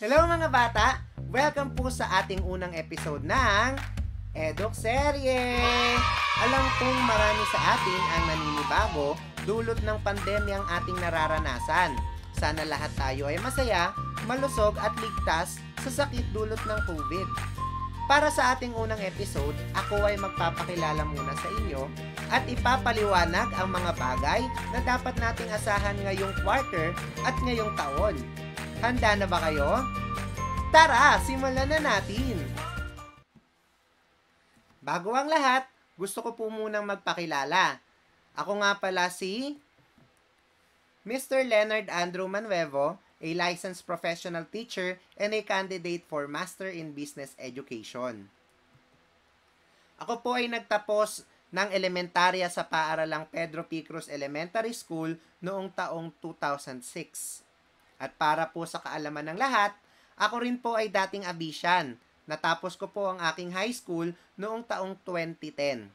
Hello mga bata! Welcome po sa ating unang episode ng Eduk Serye! Alam kong marami sa atin ang naninibago dulot ng pandemyang ating nararanasan. Sana lahat tayo ay masaya, malusog at ligtas sa sakit dulot ng COVID. Para sa ating unang episode, ako ay magpapakilala muna sa inyo at ipapaliwanag ang mga bagay na dapat nating asahan ngayong quarter at ngayong taon. Handa na ba kayo? Tara, simulan na natin! Bago ang lahat, gusto ko po munang magpakilala. Ako nga pala si Mr. Leonard Andrew Manuevo, a licensed professional teacher and a candidate for Master in Business Education. Ako po ay nagtapos ng elementarya sa paaralang Pedro P. Cruz Elementary School noong taong 2006. At para po sa kaalaman ng lahat, ako rin po ay dating abisyan. Natapos ko po ang aking high school noong taong 2010.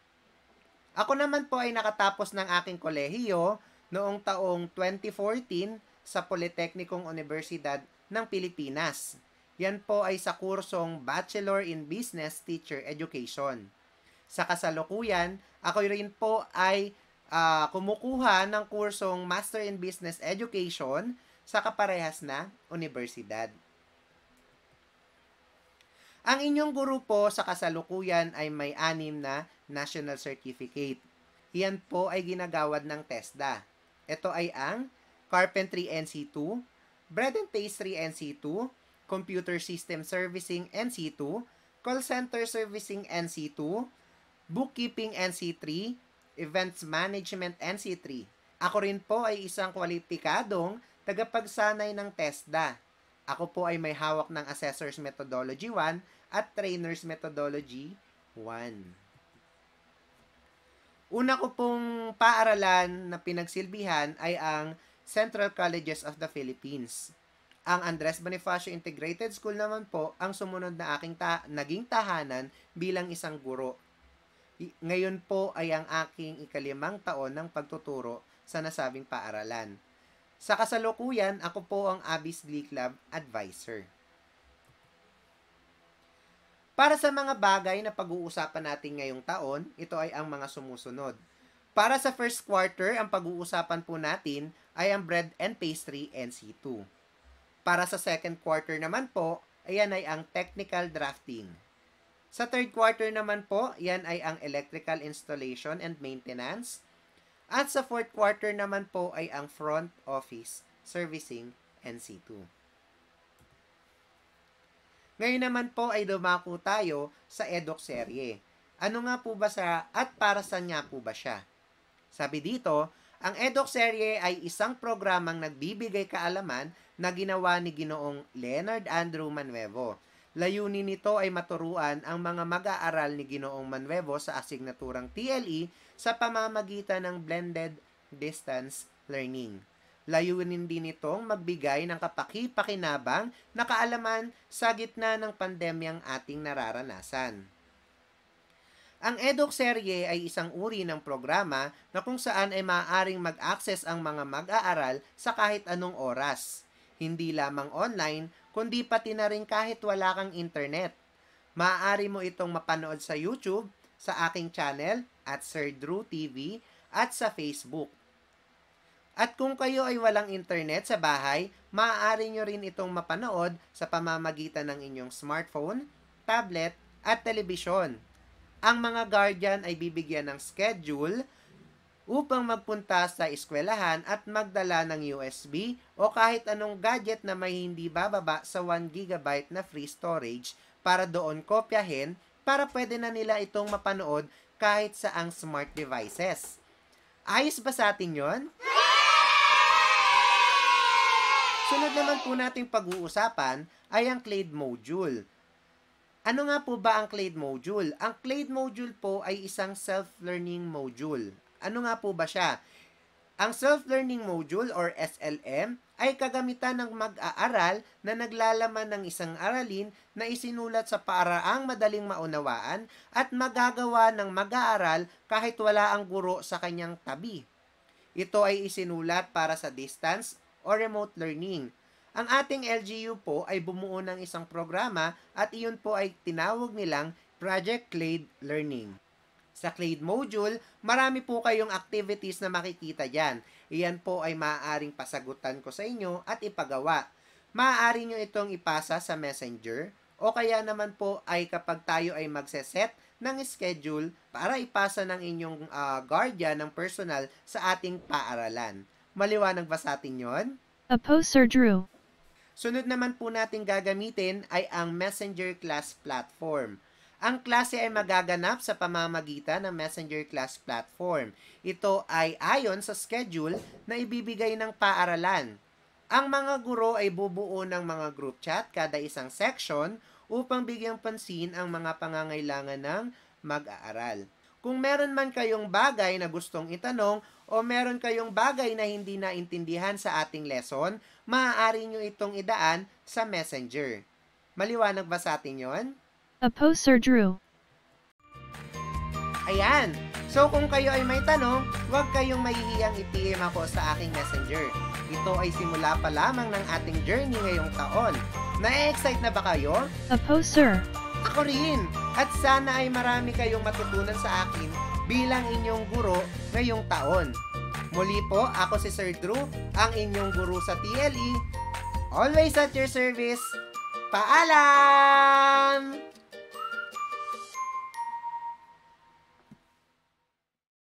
Ako naman po ay nakatapos ng aking kolehiyo noong taong 2014 sa Politeknikong Universidad ng Pilipinas. Yan po ay sa kursong Bachelor in Business Teacher Education. Sa kasalukuyan, ako rin po ay uh, kumukuha ng kursong Master in Business Education sa kaparehas na universidad. Ang inyong guru po sa kasalukuyan ay may anim na national certificate. Iyan po ay ginagawad ng TESDA. Ito ay ang Carpentry NC2, Bread and Pastry NC2, Computer System Servicing NC2, Call Center Servicing NC2, Bookkeeping NC3, Events Management NC3. Ako rin po ay isang kwalipikadong tagapagsanay ng TESDA. Ako po ay may hawak ng Assessor's Methodology 1 at Trainer's Methodology 1. Una ko pong paaralan na pinagsilbihan ay ang Central Colleges of the Philippines. Ang Andres Bonifacio Integrated School naman po ang sumunod na aking ta- naging tahanan bilang isang guro. Ngayon po ay ang aking ikalimang taon ng pagtuturo sa nasabing paaralan. Sa kasalukuyan, ako po ang Abyss Glee Club Advisor. Para sa mga bagay na pag-uusapan natin ngayong taon, ito ay ang mga sumusunod. Para sa first quarter, ang pag-uusapan po natin ay ang bread and pastry NC2. Para sa second quarter naman po, ayan ay ang technical drafting. Sa third quarter naman po, yan ay ang electrical installation and maintenance. At sa fourth quarter naman po ay ang front office servicing NC2. Ngayon naman po ay dumako tayo sa EDOC serye. Ano nga po ba sa at para sa nga po ba siya? Sabi dito, ang EDOC serye ay isang programang nagbibigay kaalaman na ginawa ni Ginoong Leonard Andrew Manuevo. Layunin nito ay maturuan ang mga mag-aaral ni Ginoong Manuevo sa asignaturang TLE sa pamamagitan ng blended distance learning. Layunin din itong magbigay ng kapaki-pakinabang na kaalaman sa gitna ng pandemyang ating nararanasan. Ang EDUC serye ay isang uri ng programa na kung saan ay maaaring mag-access ang mga mag-aaral sa kahit anong oras. Hindi lamang online, kundi pati na rin kahit wala kang internet. Maaari mo itong mapanood sa YouTube, sa aking channel at Sir Drew TV at sa Facebook. At kung kayo ay walang internet sa bahay, maaari nyo rin itong mapanood sa pamamagitan ng inyong smartphone, tablet, at telebisyon. Ang mga guardian ay bibigyan ng schedule upang magpunta sa eskwelahan at magdala ng USB o kahit anong gadget na may hindi bababa sa 1 GB na free storage para doon kopyahin para pwede na nila itong mapanood kahit sa ang smart devices. Ayos ba sa atin yon? Sunod naman po nating pag-uusapan ay ang CLADE module. Ano nga po ba ang CLADE module? Ang CLADE module po ay isang self-learning module. Ano nga po ba siya? Ang self-learning module or SLM ay kagamitan ng mag-aaral na naglalaman ng isang aralin na isinulat sa paraang madaling maunawaan at magagawa ng mag-aaral kahit wala ang guro sa kanyang tabi. Ito ay isinulat para sa distance o remote learning. ang ating LGU po ay bumuo ng isang programa at iyon po ay tinawag nilang Project Clade Learning. Sa Clade module, marami po kayong activities na makikita dyan. Iyan po ay maaaring pasagutan ko sa inyo at ipagawa. Maaari nyo itong ipasa sa messenger o kaya naman po ay kapag tayo ay magseset ng schedule para ipasa ng inyong uh, guardian ng personal sa ating paaralan. Maliwanag ba sa atin yon? Oppose Sir Drew. Sunod naman po natin gagamitin ay ang Messenger Class Platform. Ang klase ay magaganap sa pamamagitan ng Messenger Class Platform. Ito ay ayon sa schedule na ibibigay ng paaralan. Ang mga guro ay bubuo ng mga group chat kada isang section upang bigyang pansin ang mga pangangailangan ng mag-aaral. Kung meron man kayong bagay na gustong itanong o meron kayong bagay na hindi naintindihan sa ating lesson, maaari nyo itong idaan sa messenger. Maliwanag ba sa atin yon? Oppose Sir Drew. Ayan. So kung kayo ay may tanong, huwag kayong mahihiyang i-PM ako sa aking messenger. Ito ay simula pa lamang ng ating journey ngayong taon. Na-excite na ba kayo? Oppose Sir. Ako rin. At sana ay marami kayong matutunan sa akin bilang inyong guro ngayong taon. Muli po, ako si Sir Drew, ang inyong guro sa TLE. Always at your service. Paalam!